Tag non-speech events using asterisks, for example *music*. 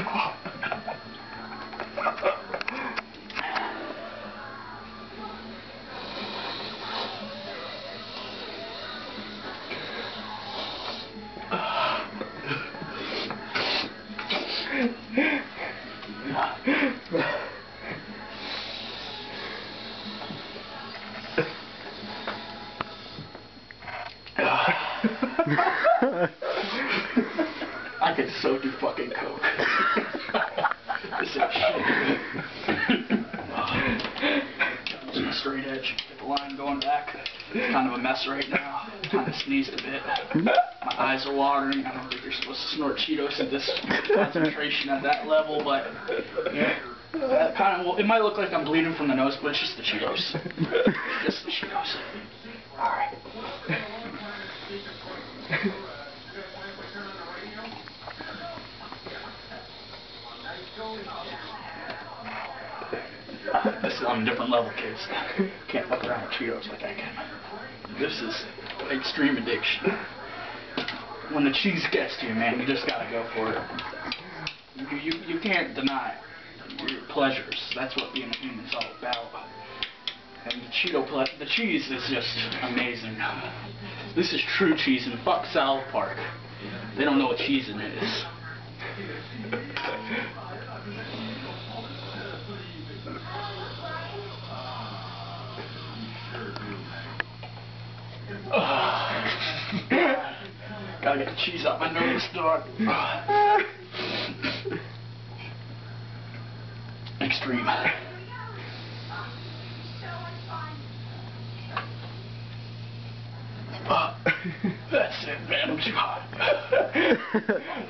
Ha ha ha. Can so do fucking coke. *laughs* this is shit. Straight edge. The line going back. Kind of a mess right now. Kind of sneezed a bit. My eyes are watering. I don't think you're supposed to snort Cheetos at this concentration at that level, but yeah. That kind of, well, it might look like I'm bleeding from the nose, but it's just the Cheetos. just the Cheetos. Alright. *laughs* This is on a different level, kids. Can't fuck around with Cheetos like I can. This is extreme addiction. When the cheese gets to you, man, you just gotta go for it. You, you, you can't deny your pleasures. That's what being a human is all about. And the Cheeto ple the cheese is just amazing. This is true cheese, and fuck South Park. They don't know what cheesing is. Gotta get the cheese out my nose, dog. *sighs* Extreme. *laughs* That's it, man. I'm too hot. *laughs*